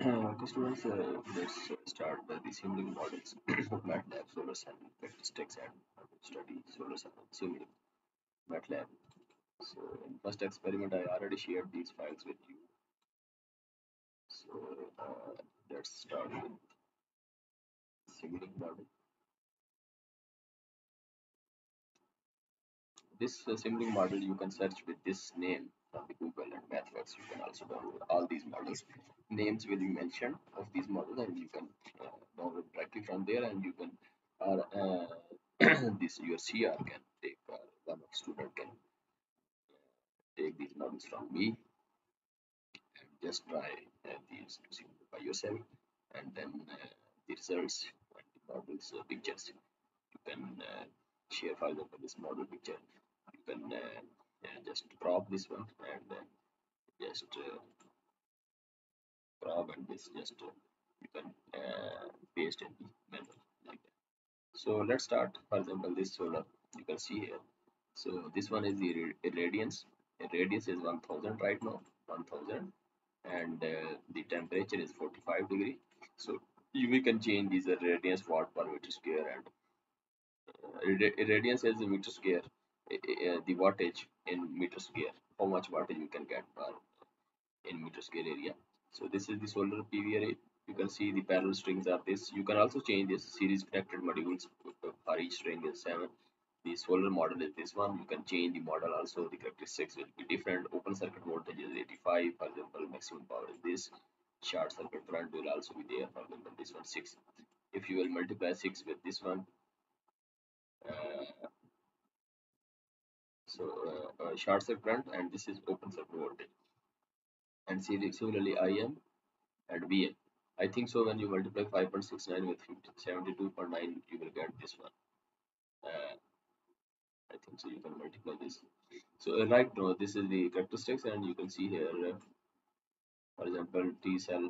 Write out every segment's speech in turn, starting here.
okay, students, uh, let's start by the Simulink models of MATLAB, solar cell, statistics, and study solar cell Simulink MATLAB. So, in first experiment, I already shared these files with you. So, uh, let's start with Simulink model. This uh, Simulink model you can search with this name the Google and MathWorks. You can also download all these models. Names will be mentioned of these models, and you can uh, download directly from there. And you can, or uh, this your CR can take, or one of student can uh, take these models from me and just try uh, these see by yourself, and then uh, the results and the models uh, pictures you can uh, share for example this model picture you can uh, just crop this one and then just uh, crop and this just uh, you can uh, paste in the like that. So let's start. For example this solar you can see here. So this one is the radiance. The radius is 1000 right now 1000 and uh, the temperature is 45 degree. So you, we can change these uh, radians watt per meter square and uh, radiance is a meter square. uh, the wattage in meter square how much wattage you can get per in meter square area. So this is the solar PV array. You can see the parallel strings are this. You can also change this series connected modules for each string is 7 the solar model is this one. You can change the model also. The characteristics will be different. Open circuit voltage is 85 for example maximum power is this. Short circuit current will also be there. For example this one 6 if you will multiply 6 with this one uh, so uh, uh, short circuit and this is open circuit voltage and similarly im and vm i think so when you multiply 5.69 with 72.9 you will get this one. Uh, i think so you can multiply this. So uh, right now this is the characteristics and you can see here uh, for example t cell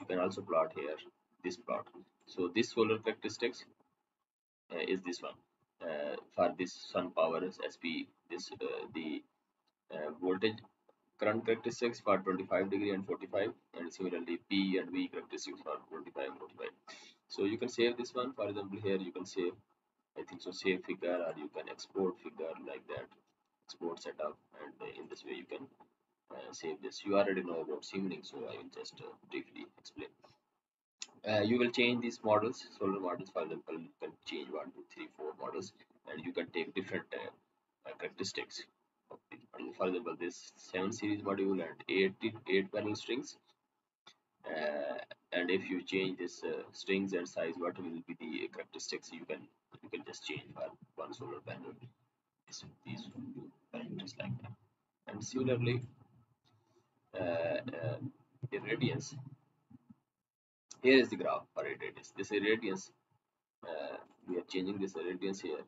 you can also plot here this plot. So this solar characteristics uh, is this one uh, for this SunPower is SP this uh, the uh, voltage. Current characteristics for 25 degree and 45 and similarly P and V characteristics for 25 and 45 so you can save this one. For example here you can save I think so save figure or you can export figure like that export setup and in this way you can uh, save this. You already know about Simulink so I will just uh, briefly explain uh, you will change these models. Solar models for example you can change one two three four models and you can take different uh, uh characteristics. For example this 7 series module and 8 8 panel strings. Uh, and if you change this uh, strings and size what will be the characteristics? You can you can just change for one solar panel. These two parameters like that. And similarly uh, the radiance here is the graph for radiance this is radiance uh, we are changing this radiance here.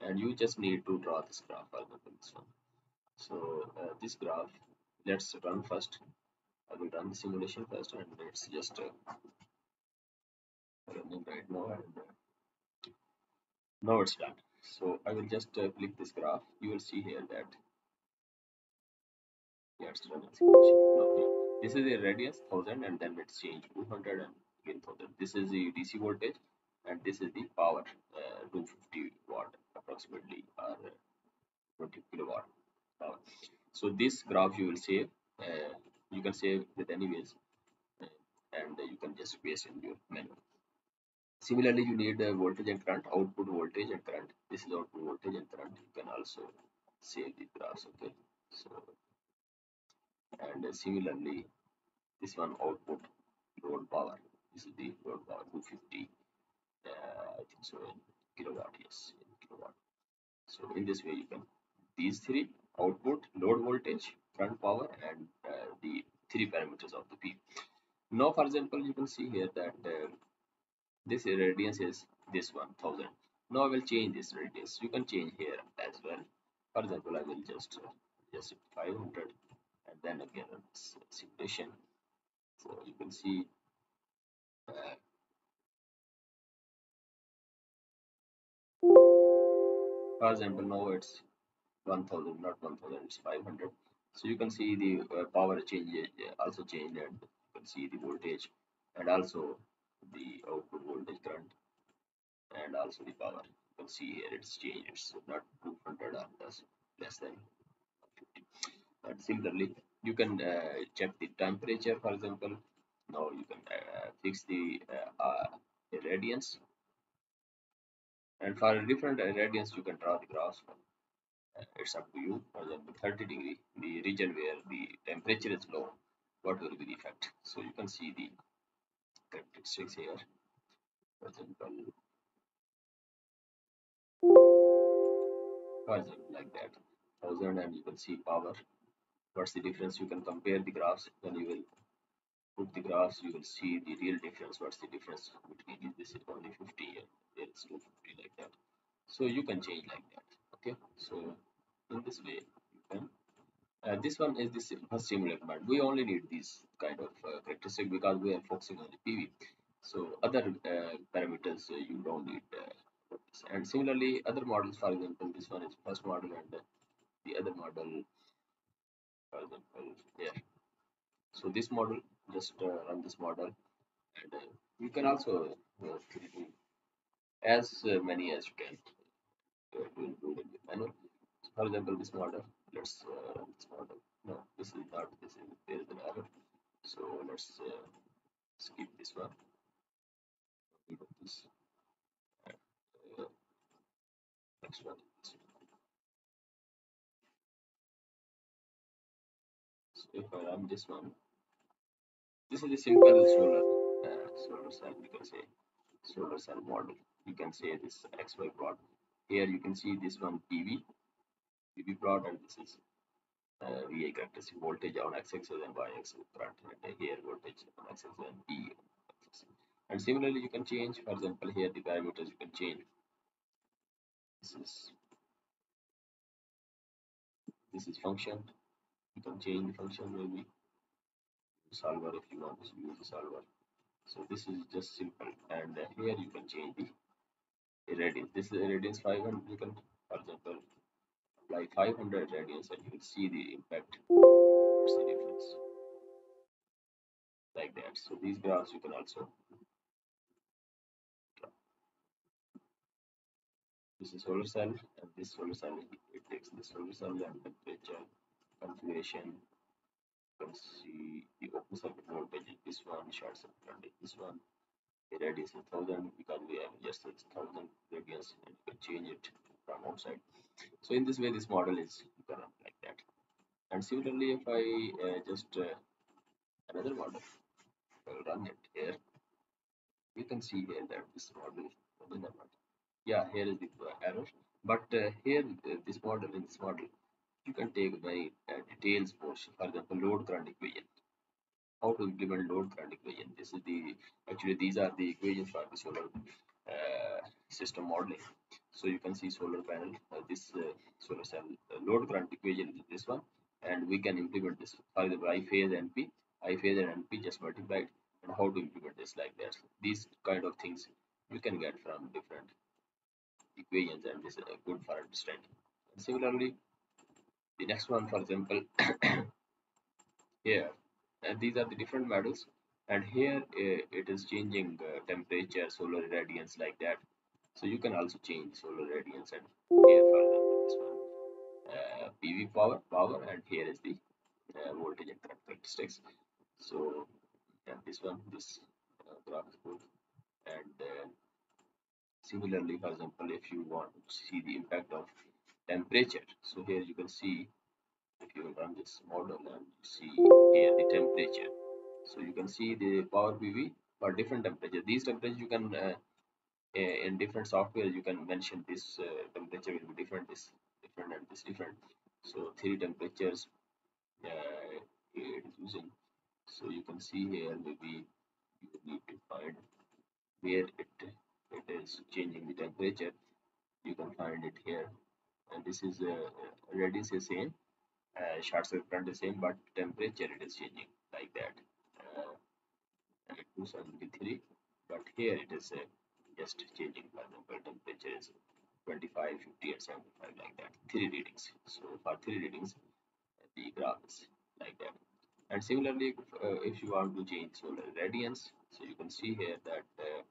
And you just need to draw this graph example this one. So uh, this graph let's run first. I will run the simulation first and let's just uh, running right now and uh, now it's done. So I will just uh, click this graph. You will see here that yeah, it's running simulation. This is a radius 1000 and then let's change 200 and again 1000 this is the dc voltage and this is the power uh, 250 watt approximately or uh, 20 kilowatt power. So this graph you will save uh, you can save with anyways uh, and you can just paste in your menu. Similarly you need uh, voltage and current output voltage and current. This is output voltage and current. You can also save the graphs okay? So and similarly this one output load power. This is the load power 250 uh, I think so in kilowatt yes in kilowatt. So in this way you can these three output load voltage front power and uh, the three parameters of the P. Now for example you can see here that uh, this radius is this one thousand. Now I will change this radius. You can change here as well. For example I will just uh, just 500 and then again simulation so you can see uh, for example now it's 1000 not 1000 it's 500 so you can see the uh, power change uh, also change and you can see the voltage and also the output voltage current and also the power. You can see here it's changed it's not 200 or less, less than 50 and similarly you can uh, check the temperature for example. Now you can uh, fix the uh, radians and for a different radians you can draw the graphs it's up to you. For example 30 degree the region where the temperature is low what will be the effect? So you can see the characteristics here. For example for example like that thousand and you can see power what's the difference? You can compare the graphs when you will put the graphs you will see the real difference what's the difference between this is only 50 and there is 250 like that. So you can change like that okay? So in this way you can. Uh, this one is the first simulator but we only need this kind of uh, characteristic because we are focusing on the PV so other uh, parameters uh, you don't need uh, and similarly other models for example this one is first model and the other model for example here so this model just uh, run this model and uh, you can also uh, do as uh, many as you can. Uh, to include in the so for example this model. Let's uh, run this model. No this is not this is there is an error. So let's uh, skip this one. This. Next one if I run this one this is a simple solar uh, solar cell you can say solar cell model. You can say this xy plot here you can see this one pv pv plot and this is uh, va characteristic voltage on x-axis and y-axis current and here voltage on x-axis and p and similarly you can change for example here the parameters you can change. This is this is function you can change the function maybe. Solver if you want to use the solver. So this is just simple. And uh, here you can change the radius this is radius 500 you can for example apply 500 radians and you will see the impact. What's the difference? Like that. So these graphs you can also this is solar cell and this solar cell. It takes the solar cell and temperature configuration you can see the circuit voltage in this one, short circuit in this one. The radius is 1000 because we have just 1000 radius and you can change it from outside. So in this way this model is run like that. And similarly if I uh, just uh, another model, I will run it here. You can see here that this model is yeah here is the error but uh, here uh, this model in this model you can take very uh, details portion for example load current equation. How to implement load current equation? This is the actually these are the equations for the solar uh, system modeling. So you can see solar panel uh, this uh, solar cell uh, load current equation is this one and we can implement this for example i phase np i phase and np just multiplied and how to implement this like that. These kind of things you can get from different equations and this is good for understanding. Similarly the next one for example here. And these are the different models. And here uh, it is changing uh, temperature solar radiance like that. So you can also change solar radiance and here for example this one. Uh, PV power power and here is the uh, voltage and current characteristics so yeah, this one this uh, graph is good. And uh, similarly for example if you want to see the impact of temperature. So here you can see if you run this model and see here the temperature. So you can see the power PV for different temperature. These temperatures you can uh, in different software you can mention this uh, temperature will be different this different and this different. So three temperatures uh, it is using. So you can see here maybe you need to find where it it is changing the temperature. You can find it here this is uh, radius is same uh, short circuit is same but temperature it is changing like that. Uh, 273 but here it is uh, just changing for example temperature is 25 50 and 75 like that. Three readings. So for three readings the graph is like that. And similarly uh, if you want to change solar irradiance so you can see here that uh,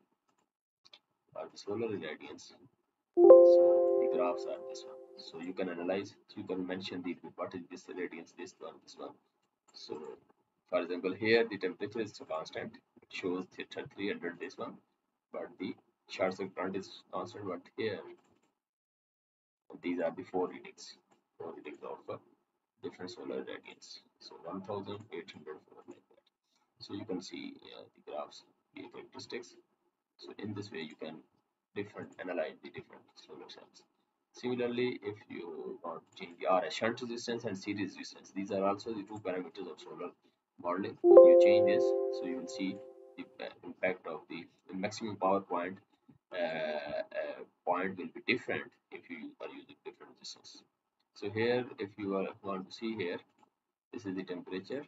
the solar irradiance so the graphs are this one so you can analyze you can mention the what is this irradiance this one this one. So for example here the temperature is constant. It shows 300 this one but the short circuit current is constant. But here these are the four readings four readings of uh, different solar irradiance so 1804 like that. So you can see uh, the graphs the characteristics. So in this way you can different analyze the different solar cells similarly if you want to change RS shunt resistance and series resistance these are also the two parameters of solar modeling. When you change this so you will see the impact of the, the maximum power point uh, uh, point will be different if you are using different resistance so here if you are, want to see here this is the temperature.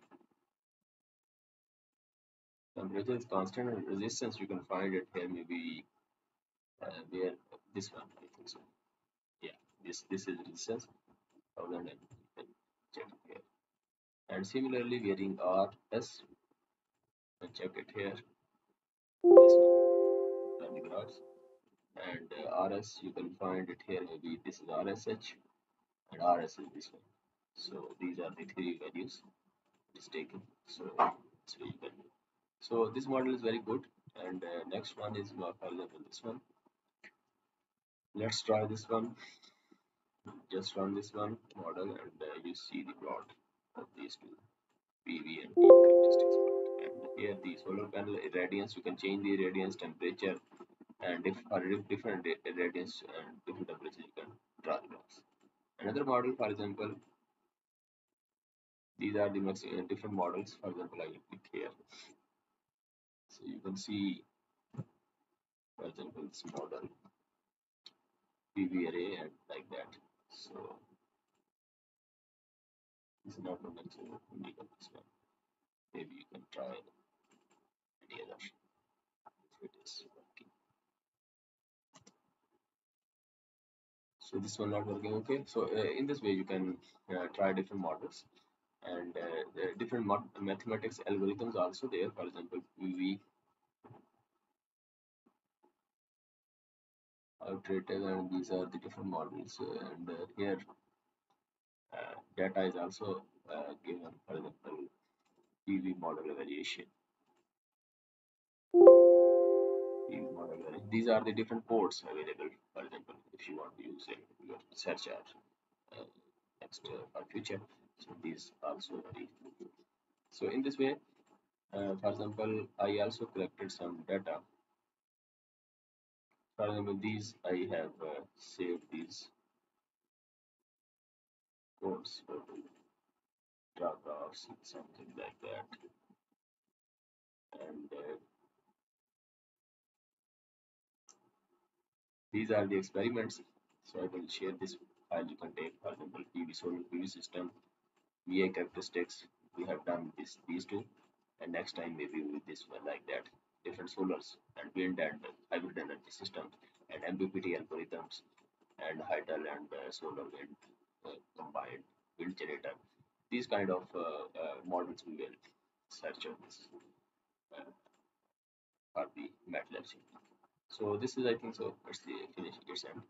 Temperature is constant and resistance you can find it here maybe uh, where this one I think so yeah this this is resistance 1000 and check it here. And similarly wearing RS and check it here. This one graphs and uh, RS you can find it here. Maybe this is RSH and RS is this one. So these are the three values it is taken. So so you can so this model is very good. And uh, next one is for example this one. Let's try this one just run this one model and uh, you see the plot of these two PV and PV characteristics plot. and here the solar panel irradiance you can change the irradiance temperature and if for different irradiance and different temperature you can draw the graphs another model for example these are the uh, different models for example I will click here so you can see for example this model PV array and like that. So this is not a mention this one. Maybe you can try any other if it is working. So this one not working. Okay. So uh, in this way you can uh, try different models and uh, different mathematics algorithms also there. For example, PV iterative and these are the different models and uh, here data is also uh, given for example PV model variation. these are the different ports available. For example if you want to use a, your search at uh, next uh, future. So these also very so in this way uh, for example I also collected some data. For example these I have uh, saved these drop offs something like that and uh, these are the experiments. So I will share this file you can take for example PV solar PV system. VI characteristics. We have done this these two. And next time maybe with this one like that. Different solars and wind and hybrid energy systems and MPPT algorithms and hydel and uh, solar wind uh, combined wind generator. These kind of uh, uh models we will search on this uh, the MATLAB. So this is I think so. Let's see, finish its end.